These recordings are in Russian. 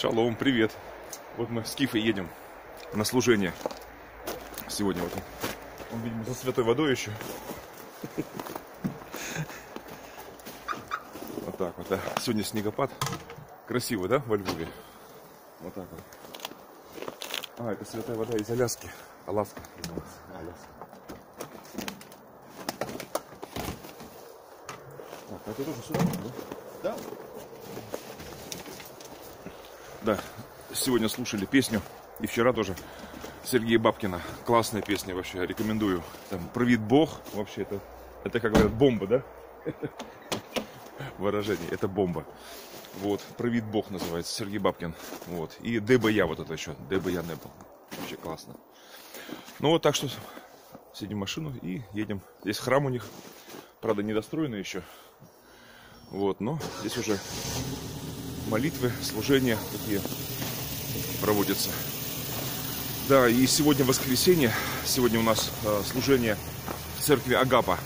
Шалом, привет. Вот мы с Кифой едем на служение. Сегодня вот он, он видимо, за святой водой еще. Вот так вот, да. Сегодня снегопад. Красиво, да, во Львове? Вот так вот. А, это святая вода из Аляски. Аляска. Аляска. Так, а это тоже сюда, да? Да. Да, сегодня слушали песню, и вчера тоже Сергея Бабкина. Классная песня вообще, рекомендую. Там «Правит Бог», вообще это, это как говорят, бомба, да? Выражение, это бомба. Вот, «Правит Бог» называется, Сергей Бабкин. Вот, и «ДБ я» вот это еще, «ДБ я не был». Вообще классно. Ну вот так что сидим в машину и едем. Здесь храм у них, правда, недостроенный еще. Вот, но здесь уже молитвы, служения такие проводятся. Да, и сегодня воскресенье, сегодня у нас э, служение в церкви Агапа.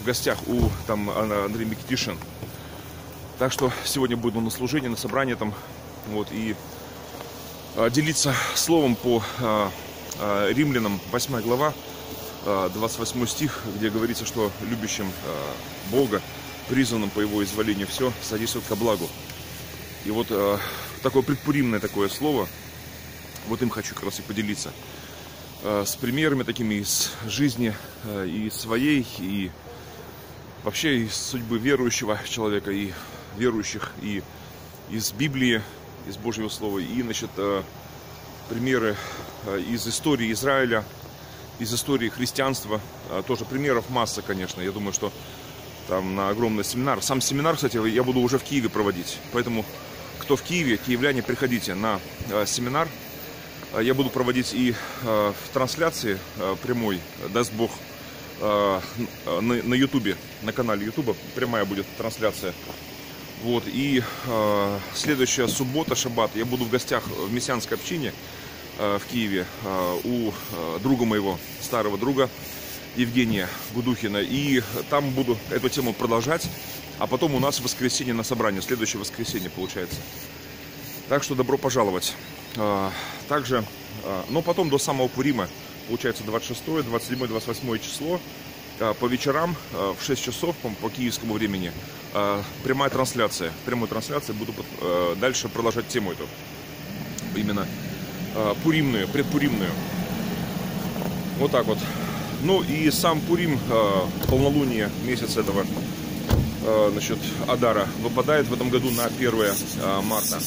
В гостях у там Андрей Микитишин. Так что сегодня буду на служении, на собрании там, вот, и э, делиться словом по э, римлянам, 8 глава, э, 28 стих, где говорится, что любящим Бога, призванным по его изволению все содействует ко благу. И вот э, такое предпуримное такое слово, вот им хочу как раз и поделиться. Э, с примерами такими из жизни э, и своей, и вообще из судьбы верующего человека, и верующих, и из Библии, из Божьего Слова, и, значит, э, примеры э, из истории Израиля, из истории христианства. Э, тоже примеров масса, конечно. Я думаю, что там на огромный семинар. Сам семинар, кстати, я буду уже в Киеве проводить. Поэтому кто в Киеве, киевляне, приходите на э, семинар. Э, я буду проводить и э, в трансляции прямой, даст Бог, на Ютубе, на канале Ютуба прямая будет трансляция. Вот, и э, следующая суббота, шаббат, я буду в гостях в мессианской общине э, в Киеве э, у э, друга моего, старого друга Евгения Гудухина. И там буду эту тему продолжать. А потом у нас воскресенье на собрание, следующее воскресенье получается. Так что добро пожаловать. А, также, а, но потом до самого Пурима, получается 26, 27, 28 число, а, по вечерам в 6 часов по, по киевскому времени прямая трансляция. Прямой трансляции буду дальше продолжать тему эту. Именно пуримную, предпуримную. Вот так вот. Ну и сам Пурим, полнолуние месяц этого Э, насчет Адара выпадает в этом году на 1 э, марта.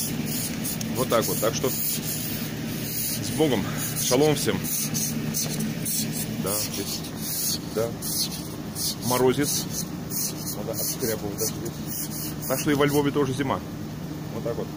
Вот так вот. Так что с Богом. Шалом всем. Да, здесь. Да. Морозец. Надо отскрябывать даже здесь. Так что и во Львове тоже зима. Вот так вот.